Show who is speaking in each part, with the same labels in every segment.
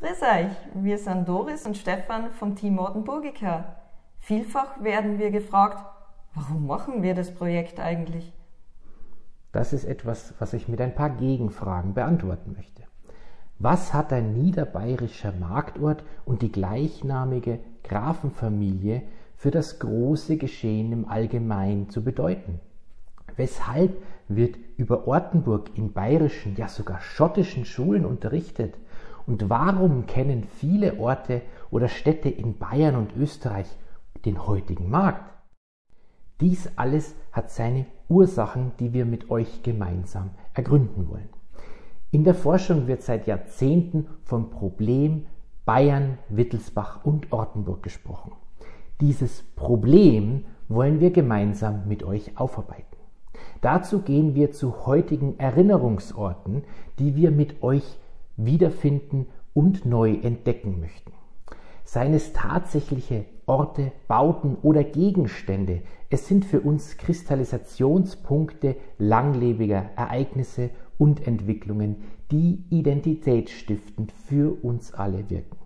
Speaker 1: Grüß euch, wir sind Doris und Stefan vom Team Ortenburgica. Vielfach werden wir gefragt, warum machen wir das Projekt eigentlich?
Speaker 2: Das ist etwas, was ich mit ein paar Gegenfragen beantworten möchte. Was hat ein niederbayerischer Marktort und die gleichnamige Grafenfamilie für das große Geschehen im Allgemeinen zu bedeuten? Weshalb wird über Ortenburg in bayerischen, ja sogar schottischen Schulen unterrichtet? Und warum kennen viele Orte oder Städte in Bayern und Österreich den heutigen Markt? Dies alles hat seine Ursachen, die wir mit euch gemeinsam ergründen wollen. In der Forschung wird seit Jahrzehnten vom Problem Bayern, Wittelsbach und Ortenburg gesprochen. Dieses Problem wollen wir gemeinsam mit euch aufarbeiten. Dazu gehen wir zu heutigen Erinnerungsorten, die wir mit euch wiederfinden und neu entdecken möchten. Seien es tatsächliche Orte, Bauten oder Gegenstände, es sind für uns Kristallisationspunkte langlebiger Ereignisse und Entwicklungen, die identitätsstiftend für uns alle wirken.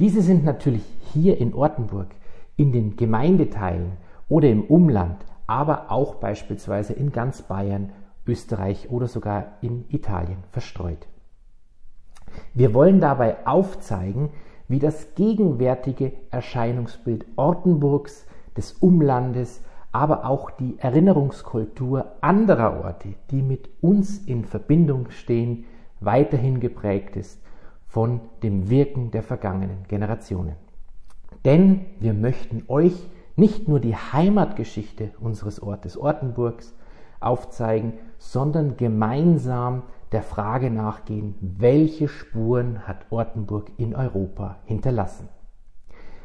Speaker 2: Diese sind natürlich hier in Ortenburg, in den Gemeindeteilen oder im Umland, aber auch beispielsweise in ganz Bayern, Österreich oder sogar in Italien verstreut. Wir wollen dabei aufzeigen, wie das gegenwärtige Erscheinungsbild Ortenburgs, des Umlandes, aber auch die Erinnerungskultur anderer Orte, die mit uns in Verbindung stehen, weiterhin geprägt ist von dem Wirken der vergangenen Generationen. Denn wir möchten euch nicht nur die Heimatgeschichte unseres Ortes Ortenburgs aufzeigen, sondern gemeinsam der Frage nachgehen, welche Spuren hat Ortenburg in Europa hinterlassen.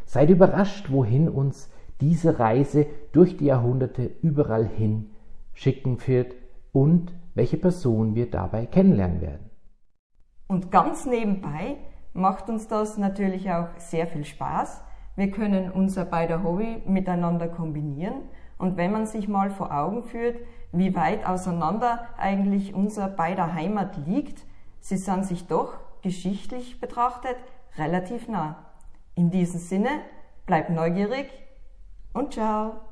Speaker 2: Seid überrascht, wohin uns diese Reise durch die Jahrhunderte überall hin schicken wird und welche Person wir dabei kennenlernen werden.
Speaker 1: Und ganz nebenbei macht uns das natürlich auch sehr viel Spaß. Wir können unser beider Hobby miteinander kombinieren und wenn man sich mal vor Augen führt, wie weit auseinander eigentlich unser beider Heimat liegt, sie sind sich doch geschichtlich betrachtet relativ nah. In diesem Sinne, bleibt neugierig und ciao!